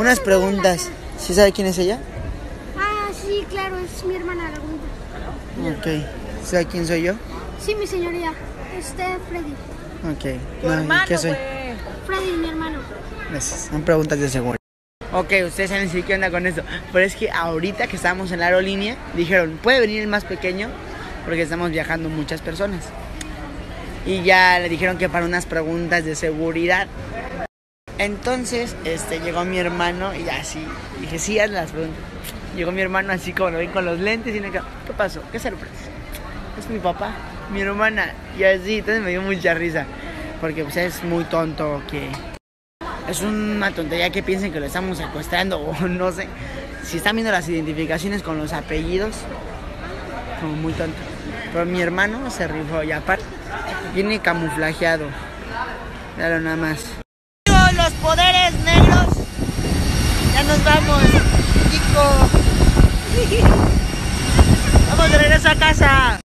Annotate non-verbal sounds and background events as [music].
Unas preguntas. ¿Sí sabe quién es ella? Ah, sí, claro, es mi hermana Laguna. Ok. ¿Sabe quién soy yo? Sí, mi señoría. Este Freddy. Ok. Tu No, ¿y hermano, ¿Qué soy? Freddy, mi hermano. Gracias. Son preguntas de seguridad. Ok, ustedes saben si qué onda con esto. Pero es que ahorita que estábamos en la aerolínea, dijeron, puede venir el más pequeño porque estamos viajando muchas personas. Y ya le dijeron que para unas preguntas de seguridad. Entonces, este, llegó mi hermano y así, dije, sí, haz las preguntas. Llegó mi hermano así como lo ven con los lentes y me quedó, ¿qué pasó? ¿Qué sorpresa? Es mi papá, mi hermana. Y así, entonces me dio mucha risa. Porque pues es muy tonto que es una tontería que piensen que lo estamos secuestrando [laughs] o no sé. Si están viendo las identificaciones con los apellidos, como muy tonto. Pero mi hermano se rifó y aparte viene camuflajeado. Claro, nada más. Los poderes negros. Ya nos vamos, chico. [laughs] Vamos de regreso a casa.